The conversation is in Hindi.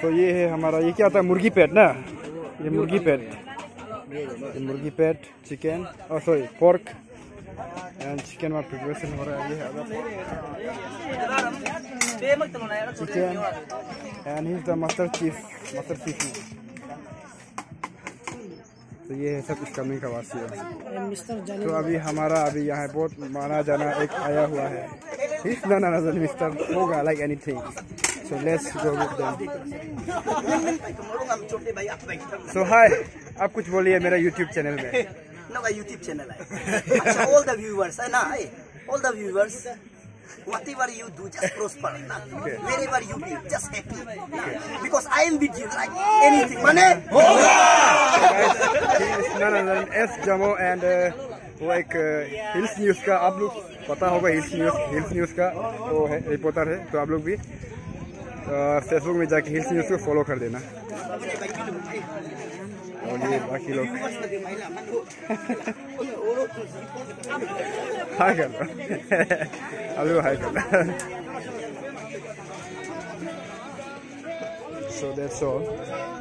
तो ये है हमारा, ये क्या था मुर्गी पेट ना? ये मुर्गी पेट। ये मुर्गी पेट, चिकन और सॉरी पोर्क एंड चिकन में प्रिपरेशन हो रहा है, ये है chicken and he the master chief master chief तो ये है सब इसका मेन खवासी है। तो अभी हमारा, अभी यहाँ बहुत माना जाना एक आया हुआ है। None other than Mr. Hoga like anything. So let's go with them. So hi, आप कुछ बोलिए मेरा YouTube चैनल में. No, my YouTube channel. Achha, all the viewers, eh, na, eh, all the viewers, whatever you do, just prosper. Na. Wherever you be, just happy. Na. Because I am with you, like anything. Mane? Guys, none other than S Jamo and uh, एक हिल्स न्यूज़ का आप लोग पता होगा हिल्स न्यूज़ हिल्स न्यूज़ का वो है रिपोर्टर है तो आप लोग भी फेसबुक में जाके हिल्स न्यूज़ को फॉलो कर देना और ये बाकी लोग हाय कर लो आप लोग हाय कर लो So that's all.